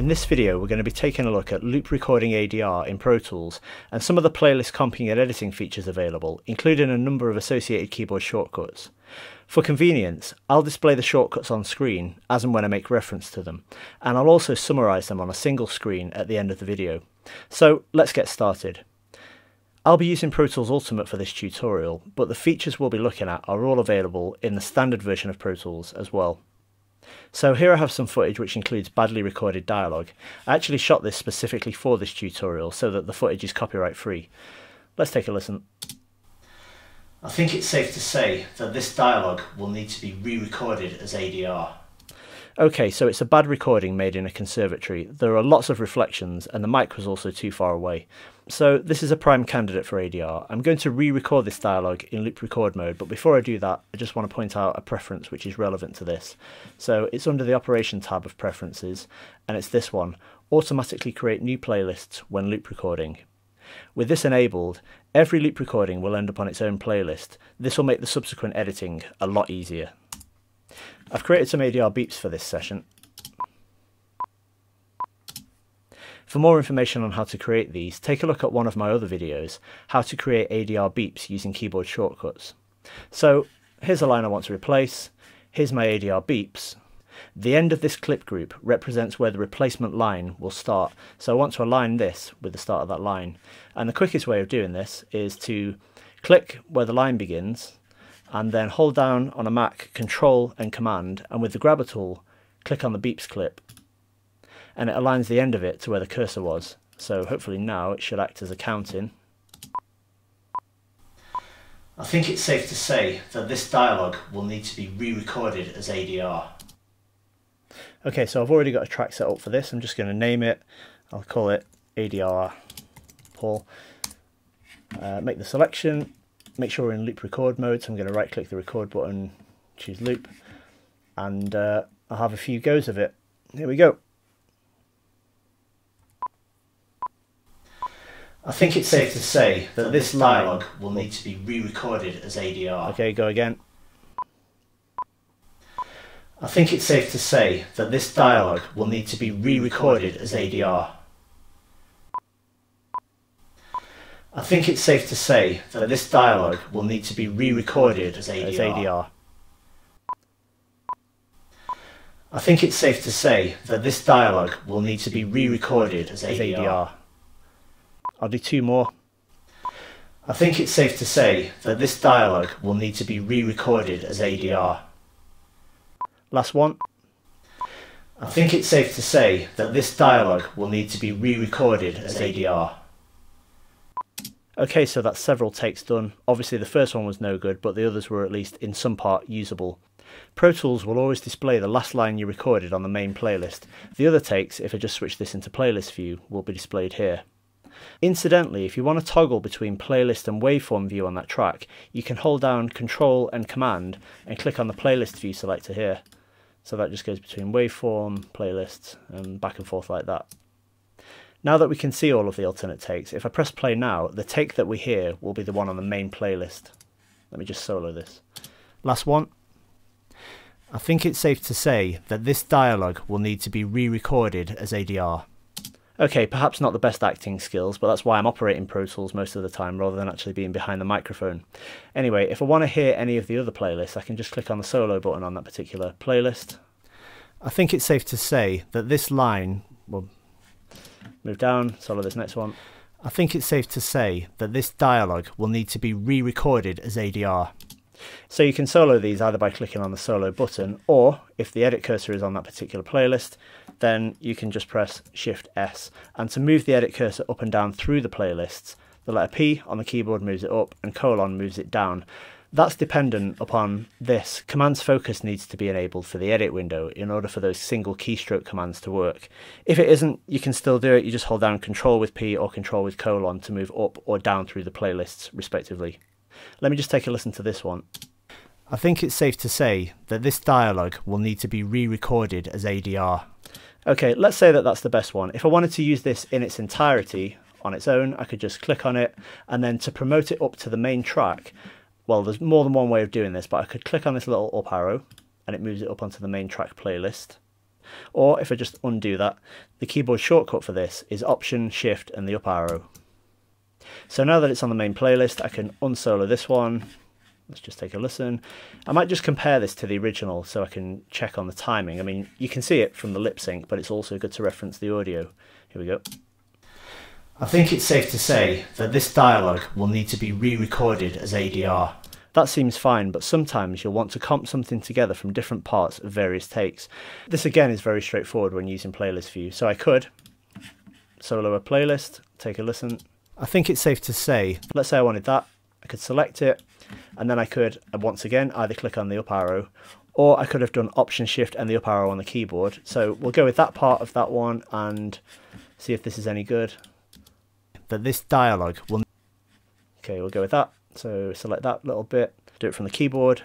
In this video we're going to be taking a look at loop recording ADR in Pro Tools and some of the playlist comping and editing features available, including a number of associated keyboard shortcuts. For convenience, I'll display the shortcuts on screen as and when I make reference to them, and I'll also summarise them on a single screen at the end of the video. So let's get started. I'll be using Pro Tools Ultimate for this tutorial, but the features we'll be looking at are all available in the standard version of Pro Tools as well. So here I have some footage which includes badly recorded dialogue. I actually shot this specifically for this tutorial so that the footage is copyright free. Let's take a listen. I think it's safe to say that this dialogue will need to be re-recorded as ADR. Okay, so it's a bad recording made in a conservatory. There are lots of reflections and the mic was also too far away. So this is a prime candidate for ADR. I'm going to re-record this dialogue in loop record mode, but before I do that, I just want to point out a preference which is relevant to this. So it's under the operation tab of preferences, and it's this one, automatically create new playlists when loop recording. With this enabled, every loop recording will end up on its own playlist. This will make the subsequent editing a lot easier. I've created some ADR beeps for this session. For more information on how to create these, take a look at one of my other videos, how to create ADR beeps using keyboard shortcuts. So here's a line I want to replace, here's my ADR beeps. The end of this clip group represents where the replacement line will start, so I want to align this with the start of that line. And the quickest way of doing this is to click where the line begins, and then hold down on a Mac Control and Command, and with the grabber tool, click on the beeps clip, and it aligns the end of it to where the cursor was. So hopefully now it should act as a counting. I think it's safe to say that this dialogue will need to be re-recorded as ADR. Okay, so I've already got a track set up for this. I'm just going to name it. I'll call it ADR Paul. Uh, make the selection, make sure we're in loop record mode. So I'm going to right click the record button, choose loop, and uh, I'll have a few goes of it. Here we go. I think it's safe to say that this dialogue will need to be re-recorded as ADR. Okay, go again. I think it's safe to say that this dialogue will need to be re-recorded as ADR. I think it's safe to say that this dialogue will need to be re-recorded as ADR. as ADR. I think it's safe to say that this dialogue will need to be re-recorded as ADR. As ADR. I'll do two more. I think it's safe to say that this dialogue will need to be re-recorded as ADR. Last one. I think it's safe to say that this dialogue will need to be re-recorded as ADR. Okay, so that's several takes done. Obviously the first one was no good, but the others were at least in some part usable. Pro Tools will always display the last line you recorded on the main playlist. The other takes, if I just switch this into playlist view, will be displayed here. Incidentally, if you want to toggle between playlist and waveform view on that track, you can hold down Control and Command and click on the playlist view selector here. So that just goes between waveform, playlist, and back and forth like that. Now that we can see all of the alternate takes, if I press play now, the take that we hear will be the one on the main playlist. Let me just solo this. Last one. I think it's safe to say that this dialogue will need to be re-recorded as ADR. Okay, perhaps not the best acting skills, but that's why I'm operating Pro Tools most of the time rather than actually being behind the microphone. Anyway, if I want to hear any of the other playlists, I can just click on the solo button on that particular playlist. I think it's safe to say that this line, well, Move down, solo this next one. I think it's safe to say that this dialogue will need to be re-recorded as ADR. So you can solo these either by clicking on the solo button or if the edit cursor is on that particular playlist then you can just press shift S and to move the edit cursor up and down through the playlists the letter P on the keyboard moves it up and colon moves it down that's dependent upon this. Commands focus needs to be enabled for the edit window in order for those single keystroke commands to work. If it isn't, you can still do it. You just hold down control with P or control with colon to move up or down through the playlists respectively. Let me just take a listen to this one. I think it's safe to say that this dialogue will need to be re-recorded as ADR. Okay, let's say that that's the best one. If I wanted to use this in its entirety on its own, I could just click on it and then to promote it up to the main track, well, there's more than one way of doing this, but I could click on this little up arrow and it moves it up onto the main track playlist. Or if I just undo that, the keyboard shortcut for this is Option, Shift and the up arrow. So now that it's on the main playlist, I can unsolo this one. Let's just take a listen. I might just compare this to the original so I can check on the timing. I mean, you can see it from the lip sync, but it's also good to reference the audio. Here we go. I think it's safe to say that this dialogue will need to be re-recorded as ADR. That seems fine, but sometimes you'll want to comp something together from different parts of various takes. This again is very straightforward when using playlist view, so I could solo a playlist, take a listen. I think it's safe to say, let's say I wanted that, I could select it, and then I could, uh, once again, either click on the up arrow, or I could have done Option Shift and the up arrow on the keyboard. So we'll go with that part of that one and see if this is any good. That this dialogue will... Okay, we'll go with that. So select that little bit, do it from the keyboard,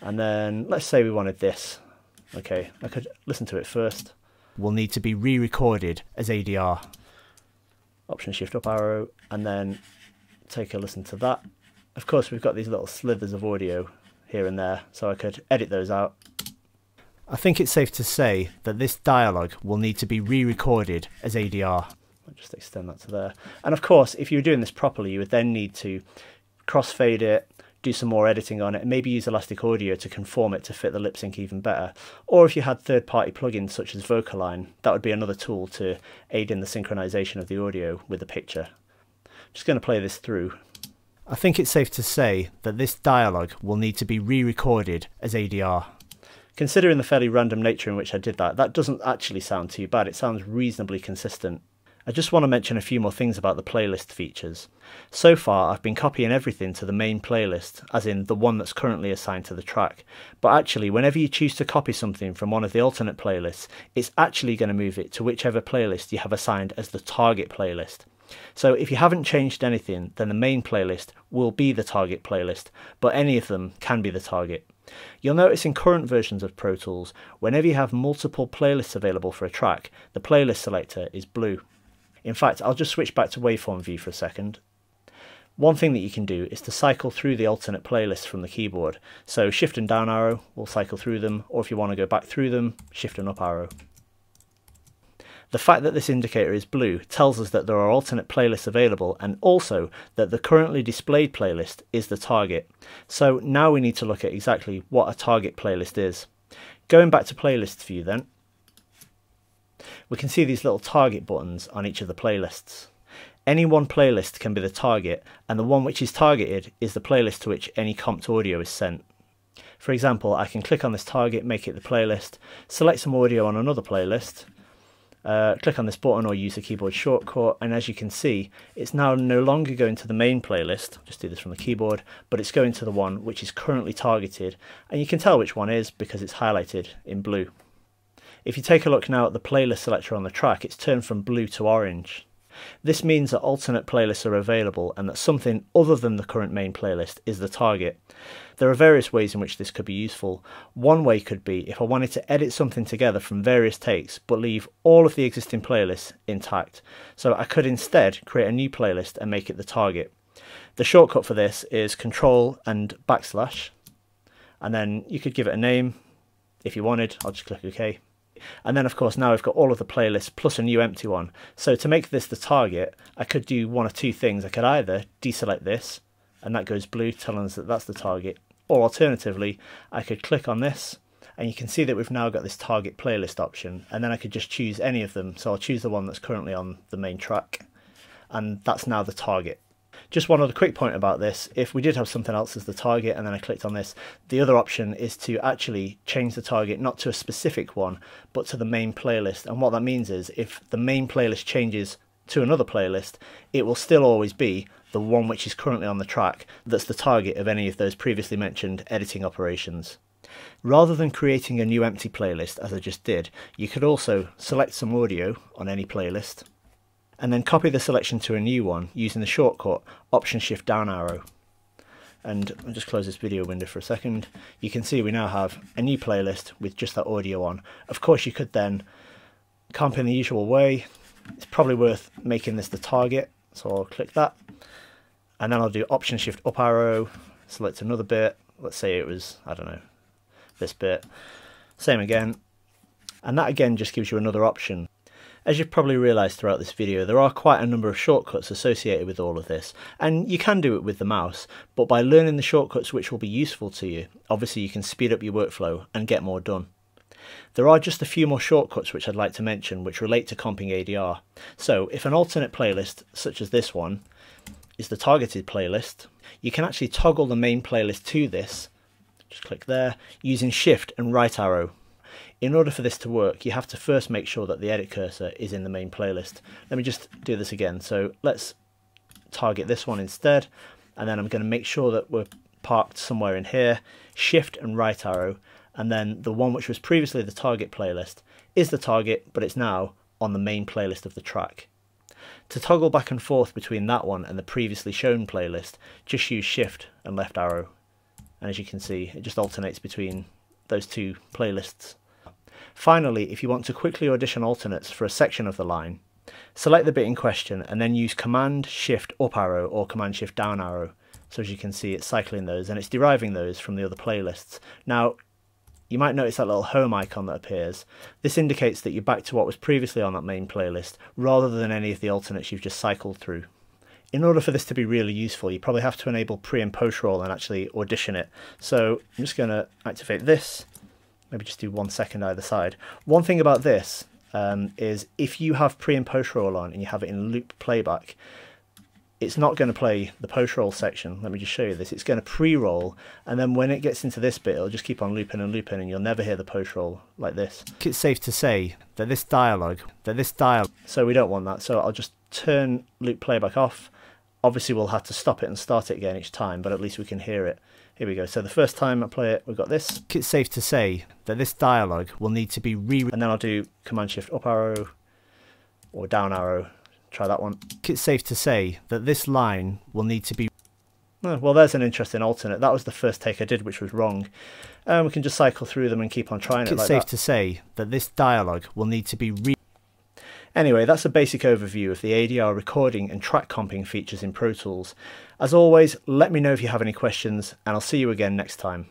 and then let's say we wanted this. Okay, I could listen to it first. Will need to be re-recorded as ADR. Option Shift up arrow, and then take a listen to that. Of course, we've got these little slivers of audio here and there, so I could edit those out. I think it's safe to say that this dialogue will need to be re-recorded as ADR. I'll just extend that to there. And of course, if you were doing this properly, you would then need to crossfade it, do some more editing on it, and maybe use Elastic Audio to conform it to fit the lip sync even better. Or if you had third party plugins such as VocALign, that would be another tool to aid in the synchronization of the audio with the picture. I'm just going to play this through. I think it's safe to say that this dialogue will need to be re recorded as ADR. Considering the fairly random nature in which I did that, that doesn't actually sound too bad. It sounds reasonably consistent. I just want to mention a few more things about the playlist features. So far, I've been copying everything to the main playlist, as in the one that's currently assigned to the track. But actually, whenever you choose to copy something from one of the alternate playlists, it's actually going to move it to whichever playlist you have assigned as the target playlist. So if you haven't changed anything, then the main playlist will be the target playlist, but any of them can be the target. You'll notice in current versions of Pro Tools, whenever you have multiple playlists available for a track, the playlist selector is blue. In fact, I'll just switch back to waveform view for a second. One thing that you can do is to cycle through the alternate playlists from the keyboard. So shift and down arrow will cycle through them, or if you want to go back through them, shift and up arrow. The fact that this indicator is blue tells us that there are alternate playlists available and also that the currently displayed playlist is the target. So now we need to look at exactly what a target playlist is. Going back to playlist view then, we can see these little target buttons on each of the playlists. Any one playlist can be the target, and the one which is targeted is the playlist to which any comped audio is sent. For example, I can click on this target, make it the playlist, select some audio on another playlist, uh, click on this button or use the keyboard shortcut, and as you can see, it's now no longer going to the main playlist, just do this from the keyboard, but it's going to the one which is currently targeted, and you can tell which one is because it's highlighted in blue. If you take a look now at the playlist selector on the track, it's turned from blue to orange. This means that alternate playlists are available and that something other than the current main playlist is the target. There are various ways in which this could be useful. One way could be if I wanted to edit something together from various takes but leave all of the existing playlists intact. So I could instead create a new playlist and make it the target. The shortcut for this is control and backslash and then you could give it a name if you wanted. I'll just click OK. And then of course now I've got all of the playlists plus a new empty one. So to make this the target, I could do one or two things. I could either deselect this and that goes blue telling us that that's the target. Or alternatively, I could click on this and you can see that we've now got this target playlist option and then I could just choose any of them. So I'll choose the one that's currently on the main track and that's now the target. Just one other quick point about this. If we did have something else as the target and then I clicked on this, the other option is to actually change the target not to a specific one, but to the main playlist. And what that means is if the main playlist changes to another playlist, it will still always be the one which is currently on the track that's the target of any of those previously mentioned editing operations. Rather than creating a new empty playlist as I just did, you could also select some audio on any playlist and then copy the selection to a new one using the shortcut Option Shift down arrow. And I'll just close this video window for a second. You can see we now have a new playlist with just that audio on. Of course you could then comp in the usual way. It's probably worth making this the target. So I'll click that. And then I'll do Option Shift up arrow, select another bit. Let's say it was, I don't know, this bit. Same again. and that again just gives you another option. As you've probably realised throughout this video, there are quite a number of shortcuts associated with all of this, and you can do it with the mouse, but by learning the shortcuts which will be useful to you, obviously you can speed up your workflow and get more done. There are just a few more shortcuts which I'd like to mention which relate to comping ADR. So if an alternate playlist, such as this one, is the targeted playlist, you can actually toggle the main playlist to this, just click there, using shift and right arrow in order for this to work, you have to first make sure that the edit cursor is in the main playlist. Let me just do this again. So let's target this one instead, and then I'm going to make sure that we're parked somewhere in here, shift and right arrow, and then the one which was previously the target playlist is the target, but it's now on the main playlist of the track. To toggle back and forth between that one and the previously shown playlist, just use shift and left arrow. And as you can see, it just alternates between those two playlists. Finally, if you want to quickly audition alternates for a section of the line, select the bit in question and then use Command Shift up arrow or Command Shift down arrow. So as you can see, it's cycling those and it's deriving those from the other playlists. Now, you might notice that little home icon that appears. This indicates that you're back to what was previously on that main playlist, rather than any of the alternates you've just cycled through. In order for this to be really useful, you probably have to enable pre and post roll and actually audition it. So I'm just going to activate this, maybe just do one second either side. One thing about this um, is if you have pre and post roll on and you have it in loop playback, it's not going to play the post roll section. Let me just show you this. It's going to pre roll, and then when it gets into this bit, it'll just keep on looping and looping, and you'll never hear the post roll like this. It's safe to say that this dialogue, that this dialogue, so we don't want that. So I'll just turn loop playback off. Obviously, we'll have to stop it and start it again each time, but at least we can hear it. Here we go. So the first time I play it, we've got this. It's safe to say that this dialogue will need to be re... And then I'll do Command Shift up arrow or down arrow. Try that one. It's safe to say that this line will need to be... Oh, well, there's an interesting alternate. That was the first take I did, which was wrong. And um, we can just cycle through them and keep on trying it It's like safe that. to say that this dialogue will need to be re... Anyway, that's a basic overview of the ADR recording and track comping features in Pro Tools. As always, let me know if you have any questions, and I'll see you again next time.